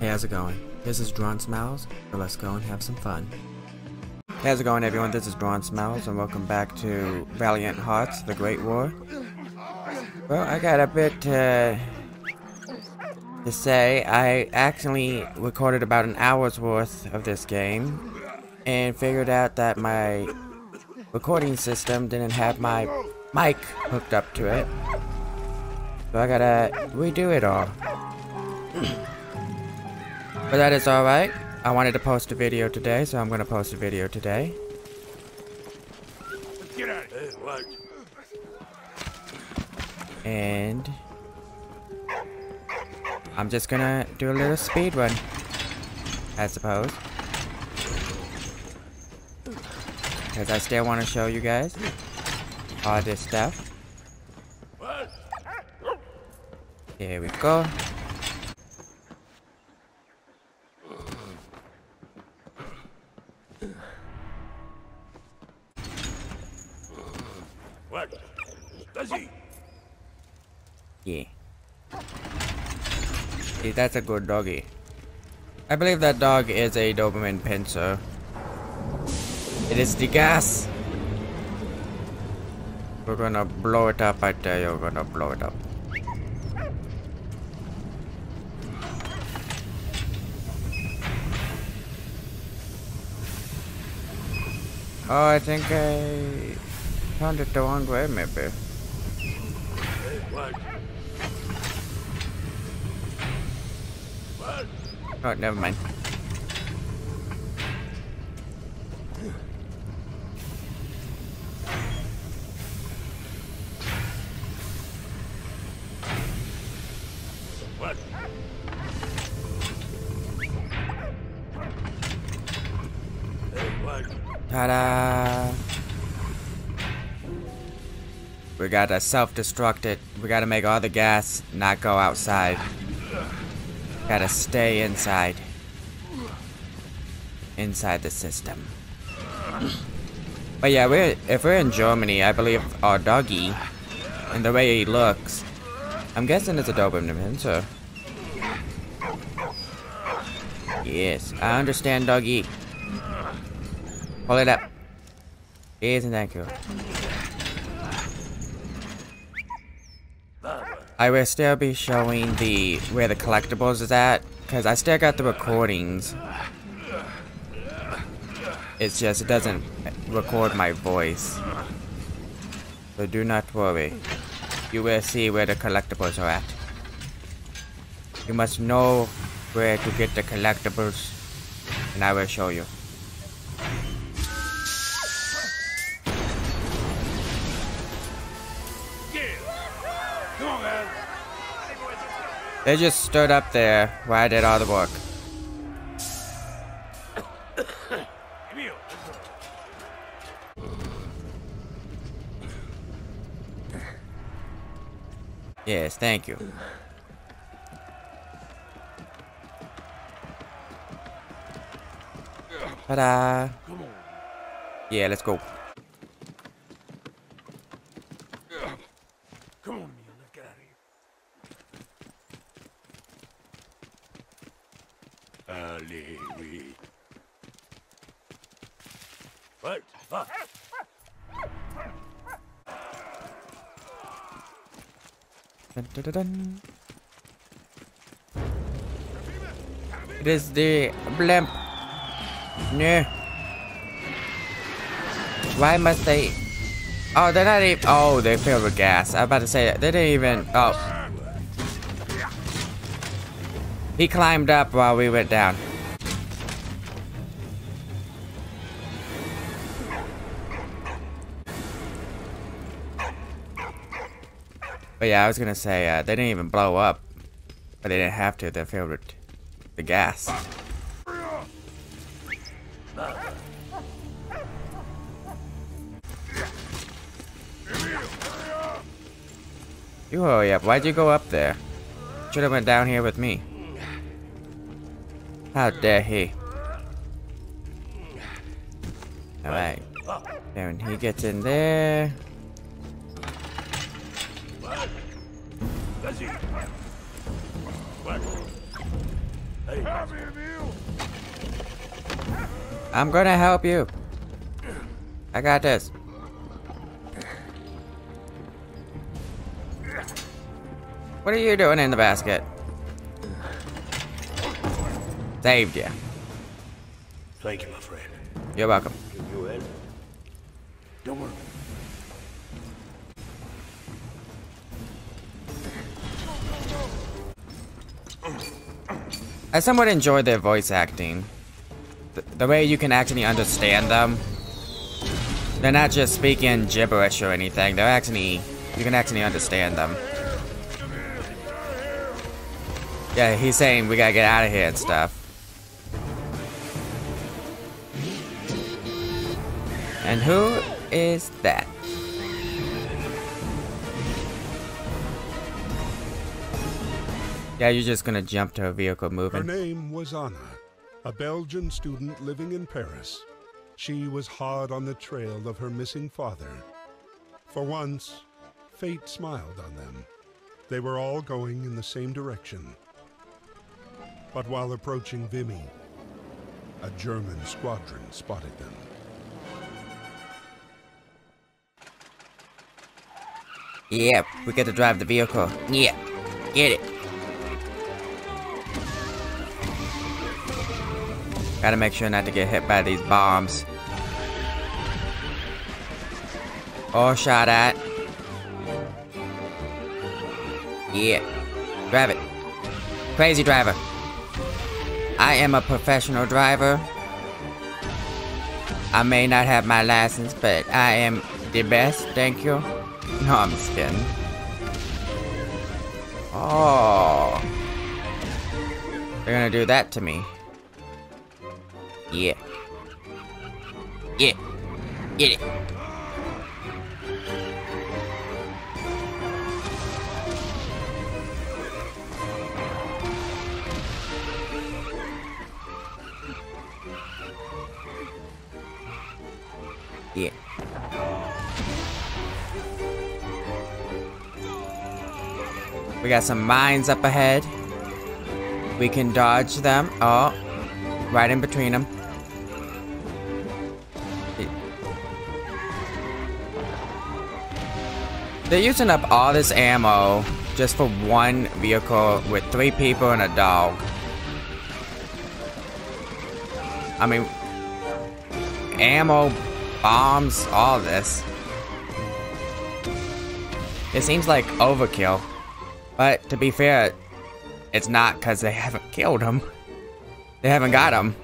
Hey, how's it going? This is Drawn Smiles, so let's go and have some fun. Hey, how's it going everyone? This is Drawn Smiles, and welcome back to Valiant Hearts, The Great War. Well, I got a bit uh, to say. I actually recorded about an hour's worth of this game, and figured out that my recording system didn't have my mic hooked up to it. So I gotta redo it all. But that is alright. I wanted to post a video today, so I'm gonna post a video today. Get out of here. And I'm just gonna do a little speed run, I suppose. Because I still want to show you guys all this stuff. Here we go. That's a good doggy. I believe that dog is a Doberman Pinscher. It is the gas. We're gonna blow it up, I tell you, we're gonna blow it up. Oh, I think I found it the wrong way, maybe. What? What? Oh, never mind. Ta-da! We gotta self-destruct it. We gotta make all the gas not go outside. Gotta stay inside. Inside the system. But yeah, we're if we're in Germany, I believe our doggy, and the way he looks, I'm guessing it's a Doberman Pinscher. Yes, I understand, doggy. Pull it up. Isn't that cool? I will still be showing the where the collectibles is at, cause I still got the recordings. It's just it doesn't record my voice. So do not worry. You will see where the collectibles are at. You must know where to get the collectibles, and I will show you. They just stood up there while I did all the work. Yes, thank you. Ta-da! Yeah, let's go. Come on, Emil. Let's get out of here. Allez, oui. What? Fuck. Dun, dun, dun, dun. It is the blimp. No. Why must they? Oh, they're not even. Oh, they filled with gas. I'm about to say that. they didn't even. Oh. He climbed up while we went down. But yeah, I was gonna say uh, they didn't even blow up, but they didn't have to. They're filled with the gas. You hurry up. Why'd you go up there? Should have went down here with me. How dare he? Alright. Then he gets in there. I'm gonna help you. I got this. What are you doing in the basket? Saved you. thank you, my friend. You're welcome. I somewhat enjoy their voice acting. The, the way you can actually understand them. They're not just speaking gibberish or anything. They're actually, you can actually understand them. Yeah, he's saying we gotta get out of here and stuff. And who is that? Yeah, you're just gonna jump to a vehicle moving. Her name was Anna, a Belgian student living in Paris. She was hard on the trail of her missing father. For once, fate smiled on them. They were all going in the same direction. But while approaching Vimy, a German squadron spotted them. Yeah, we get to drive the vehicle. Yeah, get it. Gotta make sure not to get hit by these bombs. Or shot at. Yeah. Drive it. Crazy driver. I am a professional driver. I may not have my license, but I am the best, thank you. No, I'm just kidding. Oh. They're gonna do that to me. Yeah. Yeah. Get it. Yeah. We got some mines up ahead. We can dodge them. Oh, right in between them. They're using up all this ammo just for one vehicle with three people and a dog. I mean, ammo, bombs, all this. It seems like overkill. But to be fair, it's not because they haven't killed him. They haven't got him.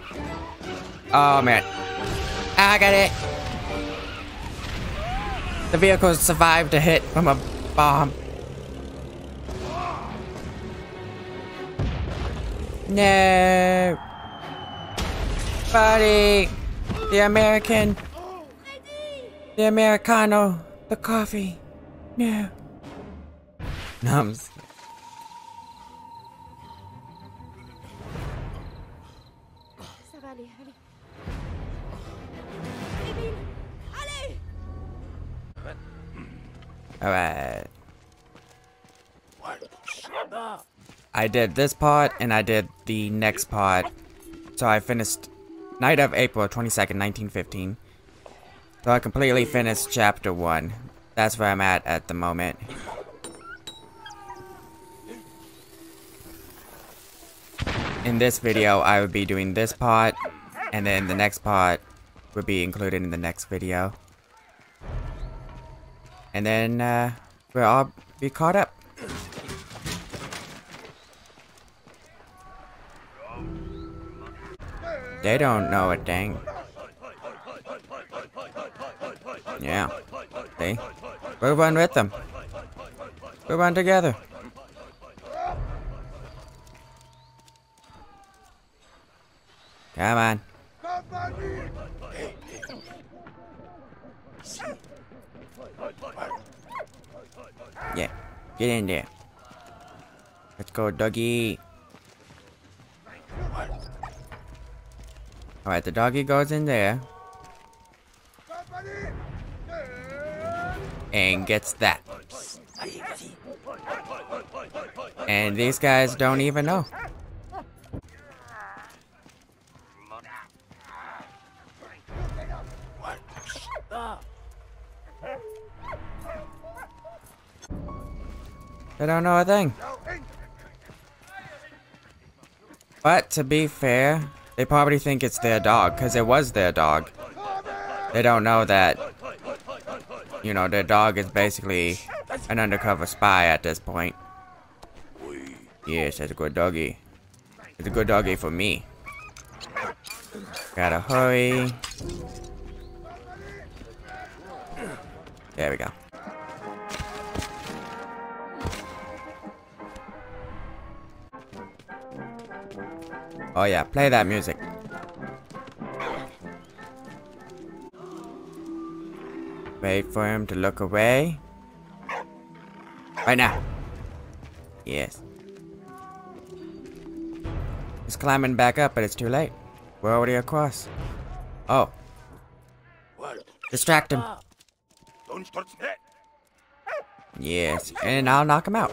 Oh man. I got it. The vehicle survived a hit from a bomb. No. Buddy. The American. The Americano. The coffee. No. No, I'm. Alright. I did this part and I did the next part. So I finished Night of April 22nd, 1915. So I completely finished chapter 1. That's where I'm at at the moment. In this video, I would be doing this part, and then the next part would be included in the next video. And then, uh, we'll all be caught up. They don't know a thing. Yeah. We'll run with them. We'll run together. Come on. Yeah. Get in there. Let's go, doggy. Alright, the doggy goes in there. And gets that. And these guys don't even know. They don't know a thing. But to be fair, they probably think it's their dog, because it was their dog. They don't know that, you know, their dog is basically an undercover spy at this point. Yes, that's a good doggy. It's a good doggy for me. Gotta hurry. There we go. Oh yeah, play that music. Wait for him to look away. Right now. Yes. He's climbing back up, but it's too late. We're already across. Oh, distract him. Yes, and I'll knock him out.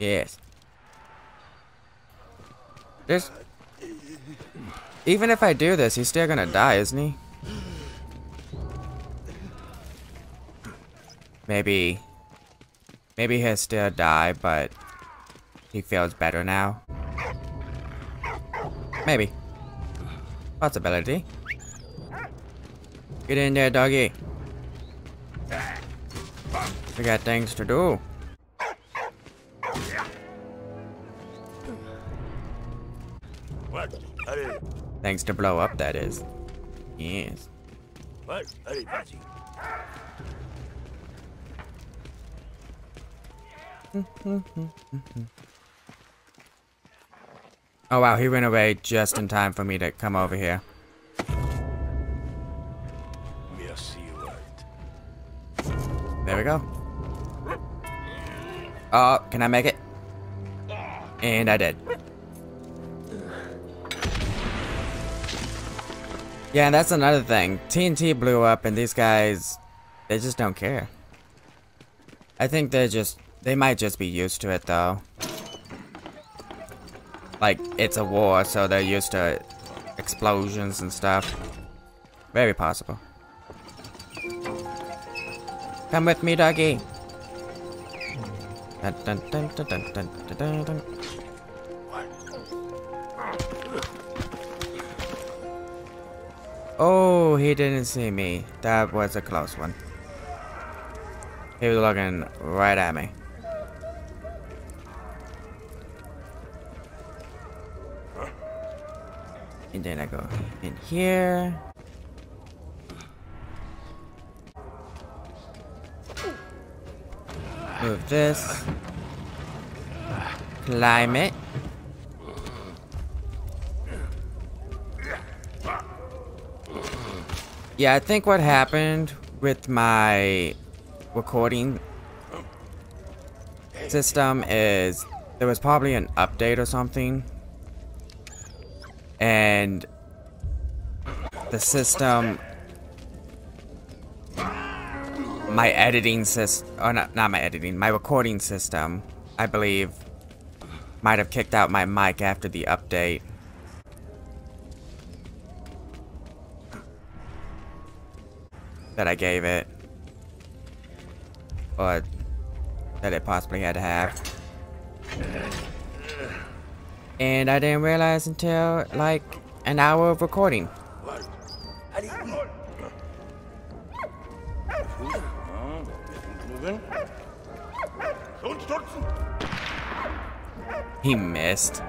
Yes. There's... Even if I do this, he's still gonna die, isn't he? Maybe... Maybe he'll still die, but... He feels better now. Maybe. Possibility. Get in there, doggy. We got things to do. Things to blow up, that is. Yes. Oh wow, he ran away just in time for me to come over here. There we go. Oh, can I make it? And I did. Yeah, and that's another thing. TNT blew up and these guys, they just don't care. I think they're just, they might just be used to it though. Like, it's a war, so they're used to explosions and stuff. Very possible. Come with me, doggy. Dun, dun, dun, dun, dun, dun, dun, dun. What? Oh, he didn't see me. That was a close one. He was looking right at me. And then I go in here. Move this. Climb it. Yeah, I think what happened with my recording system is there was probably an update or something. And the system my editing system, or oh, not, not my editing, my recording system, I believe, might have kicked out my mic after the update. That I gave it. Or that it possibly had to have. And I didn't realize until like an hour of recording. He missed.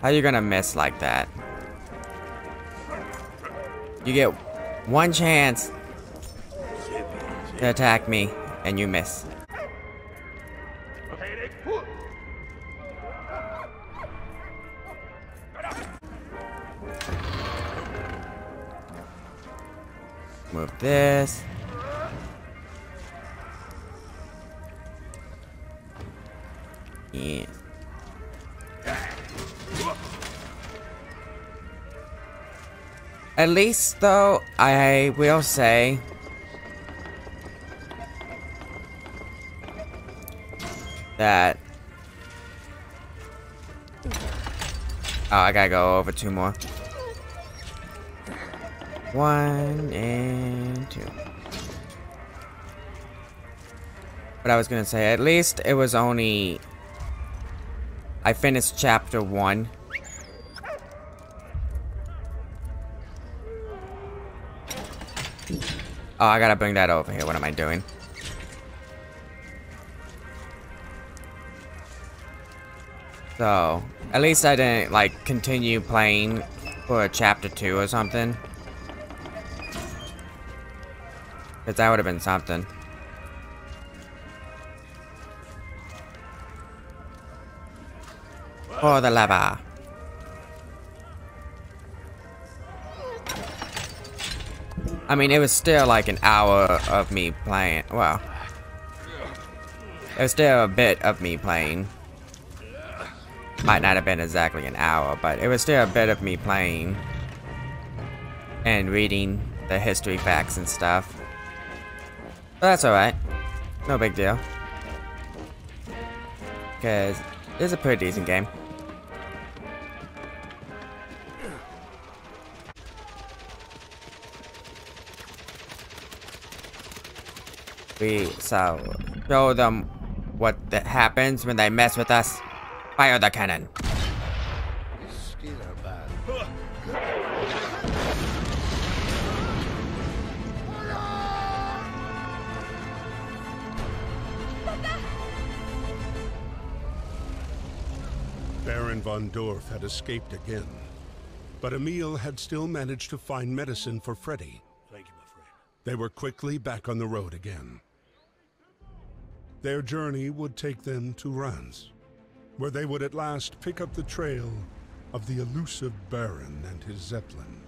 How you gonna miss like that? You get one chance to attack me, and you miss. Move this. Yes. At least, though, I will say that. Oh, I gotta go over two more. One and two. But I was gonna say, at least it was only... I finished chapter 1. Oh, I gotta bring that over here. What am I doing? So, at least I didn't, like, continue playing for chapter 2 or something. Because that would have been something. For the lava. I mean, it was still like an hour of me playing. Well, it was still a bit of me playing. Might not have been exactly an hour, but it was still a bit of me playing. And reading the history facts and stuff. But that's alright. No big deal. Because it's a pretty decent game. We so show them what that happens when they mess with us. Fire the cannon. Baron von Dorf had escaped again. But Emil had still managed to find medicine for Freddie. Thank you, my friend. They were quickly back on the road again. Their journey would take them to Reims, where they would at last pick up the trail of the elusive Baron and his Zeppelin.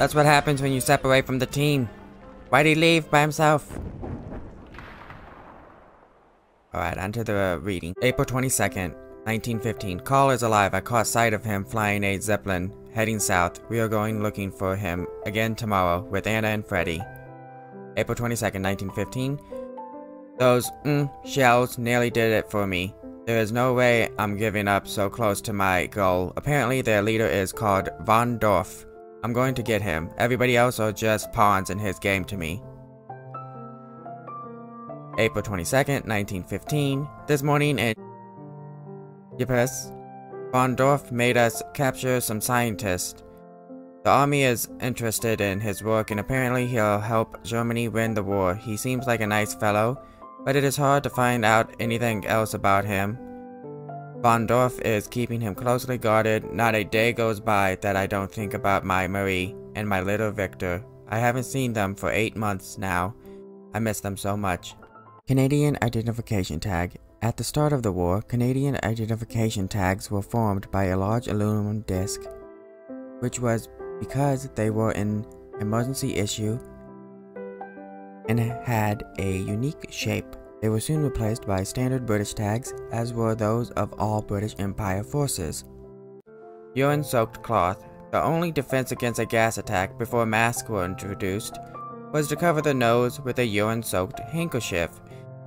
That's what happens when you step away from the team. Why'd he leave by himself? Alright, onto the reading. April 22nd, 1915. Karl is alive. I caught sight of him flying a Zeppelin, heading south. We are going looking for him again tomorrow with Anna and Freddie. April 22nd, 1915. Those, mm, shells nearly did it for me. There is no way I'm giving up so close to my goal. Apparently their leader is called Von Dorf. I'm going to get him. Everybody else are just pawns in his game to me. April 22nd, 1915. This morning in Ypres, Von Dorf made us capture some scientists. The army is interested in his work and apparently he'll help Germany win the war. He seems like a nice fellow, but it is hard to find out anything else about him. Von Dorf is keeping him closely guarded. Not a day goes by that I don't think about my Marie and my little Victor. I haven't seen them for eight months now. I miss them so much. Canadian Identification Tag. At the start of the war, Canadian identification tags were formed by a large aluminum disc, which was because they were an emergency issue and had a unique shape. They were soon replaced by standard British tags, as were those of all British Empire forces. Urine soaked cloth. The only defense against a gas attack before masks were introduced was to cover the nose with a urine soaked handkerchief.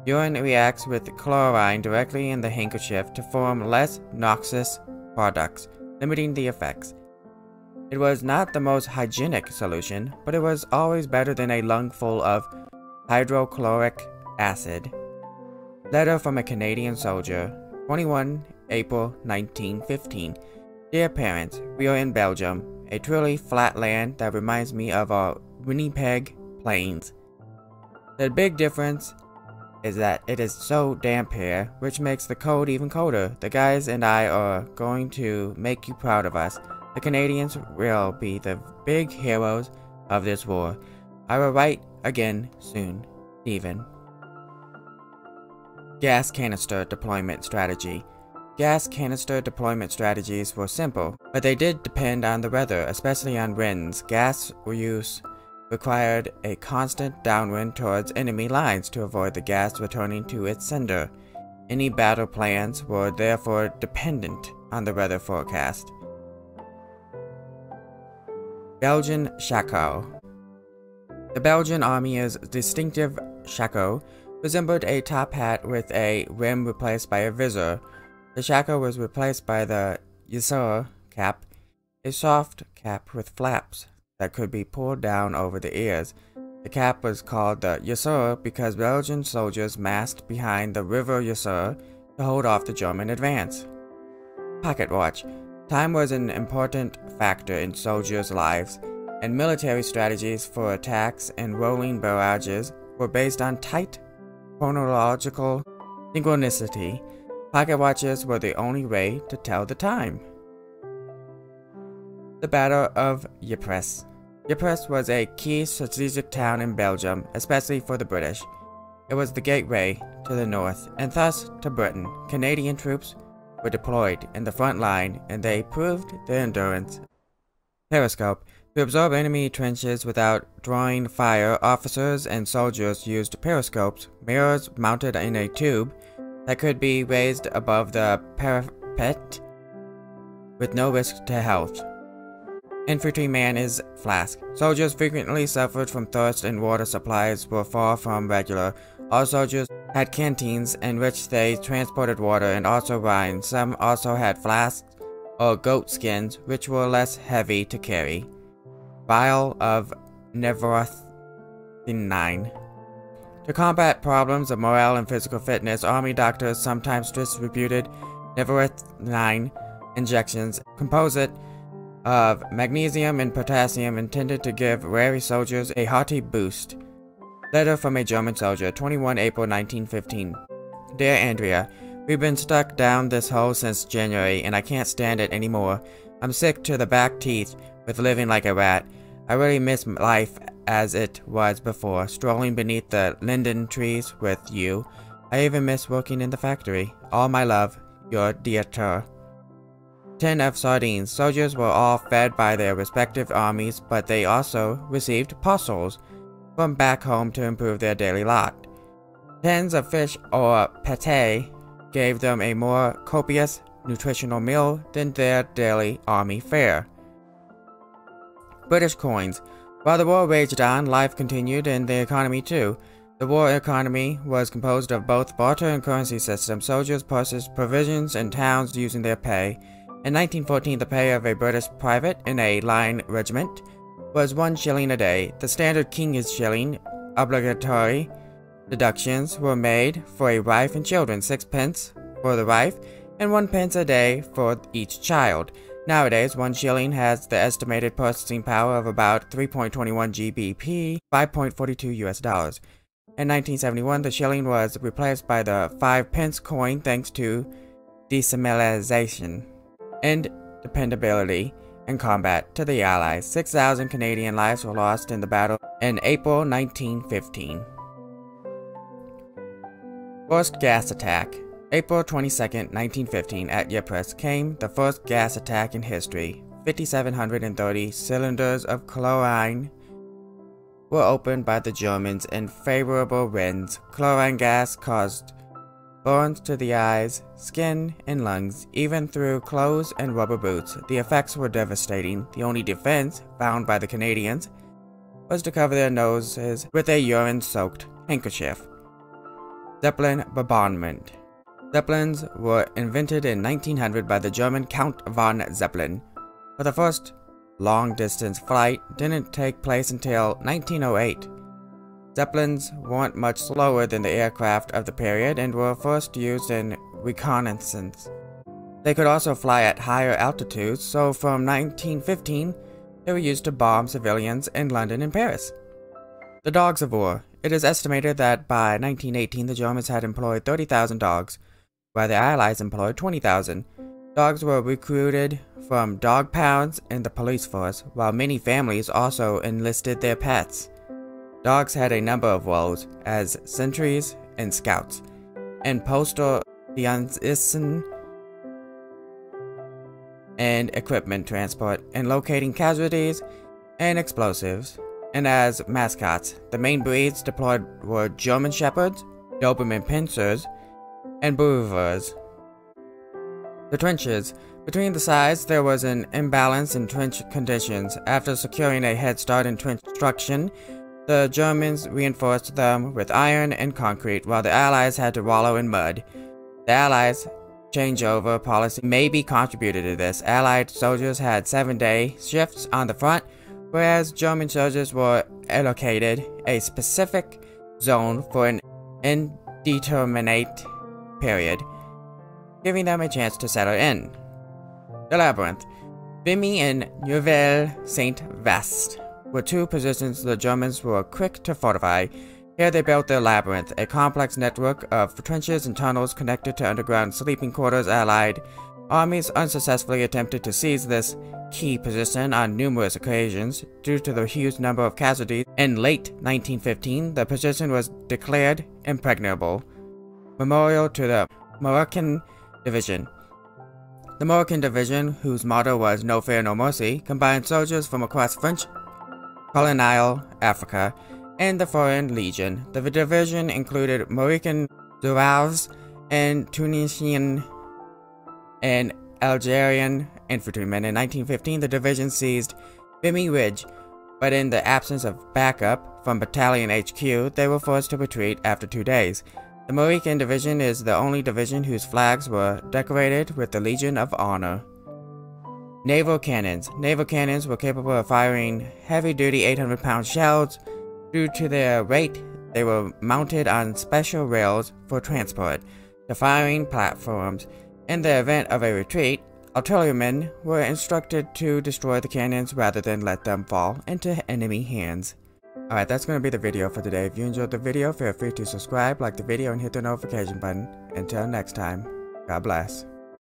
Urine reacts with chlorine directly in the handkerchief to form less noxious products, limiting the effects. It was not the most hygienic solution, but it was always better than a lungful of hydrochloric acid. Letter from a Canadian soldier, 21 April 1915. Dear parents, we are in Belgium, a truly flat land that reminds me of our Winnipeg plains. The big difference is that it is so damp here, which makes the cold even colder. The guys and I are going to make you proud of us. The Canadians will be the big heroes of this war. I will write again soon. Stephen. Gas canister deployment strategy. Gas canister deployment strategies were simple, but they did depend on the weather, especially on winds. Gas use required a constant downwind towards enemy lines to avoid the gas returning to its sender. Any battle plans were therefore dependent on the weather forecast. Belgian Shako The Belgian Army's distinctive shako resembled a top hat with a rim replaced by a visor. The shako was replaced by the Yser cap, a soft cap with flaps that could be pulled down over the ears. The cap was called the Yser because Belgian soldiers massed behind the river Yser to hold off the German advance. Pocket watch. Time was an important factor in soldiers' lives, and military strategies for attacks and rolling barrages were based on tight chronological synchronicity. Pocket watches were the only way to tell the time. The Battle of Ypres. Ypres was a key strategic town in Belgium, especially for the British. It was the gateway to the north, and thus to Britain. Canadian troops were deployed in the front line, and they proved their endurance. Periscope. To observe enemy trenches without drawing fire, officers and soldiers used periscopes, mirrors mounted in a tube that could be raised above the parapet with no risk to health. Infantryman is flask. Soldiers frequently suffered from thirst and water supplies were far from regular. All soldiers had canteens in which they transported water and also wine. Some also had flasks or goat skins which were less heavy to carry. Vial of Nevirothinine. To combat problems of morale and physical fitness, army doctors sometimes distributed Nevirothinine injections, composite of magnesium and potassium intended to give weary soldiers a hearty boost. Letter from a German soldier, 21 April 1915. Dear Andrea, we've been stuck down this hole since January and I can't stand it anymore. I'm sick to the back teeth with living like a rat. I really miss life as it was before, strolling beneath the linden trees with you. I even miss working in the factory. All my love, your Dieter tin of sardines. Soldiers were all fed by their respective armies, but they also received parcels from back home to improve their daily lot. Tins of fish or pate gave them a more copious nutritional meal than their daily army fare. British coins. While the war raged on, life continued and the economy too. The war economy was composed of both barter and currency systems. Soldiers purchased provisions in towns using their pay, in 1914, the pay of a British private in a line regiment was one shilling a day. The standard King's shilling obligatory deductions were made for a wife and children, sixpence for the wife and one pence a day for each child. Nowadays, one shilling has the estimated purchasing power of about 3.21 GBP, 5.42 US dollars. In 1971, the shilling was replaced by the 5 pence coin thanks to decimalization and dependability in combat to the Allies. 6,000 Canadian lives were lost in the battle in April 1915. First gas attack. April 22, 1915, at Ypres came the first gas attack in history. 5,730 cylinders of chlorine were opened by the Germans in favorable winds. Chlorine gas caused burns to the eyes, skin, and lungs, even through clothes and rubber boots. The effects were devastating. The only defense found by the Canadians was to cover their noses with a urine soaked handkerchief. Zeppelin bombardment. Zeppelins were invented in 1900 by the German Count von Zeppelin, but the first long distance flight didn't take place until 1908. Zeppelins weren't much slower than the aircraft of the period and were first used in reconnaissance. They could also fly at higher altitudes, so from 1915 they were used to bomb civilians in London and Paris. The Dogs of War. It is estimated that by 1918 the Germans had employed 30,000 dogs, while the Allies employed 20,000. Dogs were recruited from dog pounds in the police force, while many families also enlisted their pets. Dogs had a number of roles as sentries and scouts, and postal liaison and equipment transport, and locating casualties and explosives, and as mascots. The main breeds deployed were German Shepherds, Doberman Pinschers, and Bouviers. The trenches. Between the sides, there was an imbalance in trench conditions. After securing a head start in trench construction, the Germans reinforced them with iron and concrete, while the Allies had to wallow in mud. The Allies' changeover policy maybe contributed to this. Allied soldiers had seven-day shifts on the front, whereas German soldiers were allocated a specific zone for an indeterminate period, giving them a chance to settle in. The Labyrinth. Vimy and Neuville Saint Vaast were two positions the Germans were quick to fortify. Here they built their labyrinth, a complex network of trenches and tunnels connected to underground sleeping quarters allied. Armies unsuccessfully attempted to seize this key position on numerous occasions due to the huge number of casualties. In late 1915, the position was declared impregnable. Memorial to the Moroccan Division. The Moroccan Division, whose motto was No Fear, No Mercy, combined soldiers from across French colonial Africa and the Foreign Legion. The division included Moroccan Zouaves and Tunisian and Algerian infantrymen. In 1915, the division seized Vimy Ridge, but in the absence of backup from Battalion HQ, they were forced to retreat after two days. The Moroccan Division is the only division whose flags were decorated with the Legion of Honor. Naval cannons. Naval cannons were capable of firing heavy-duty 800-pound shells. Due to their weight, they were mounted on special rails for transport to firing platforms. In the event of a retreat, artillerymen were instructed to destroy the cannons rather than let them fall into enemy hands. Alright, that's going to be the video for today. If you enjoyed the video, feel free to subscribe, like the video, and hit the notification button. Until next time, God bless.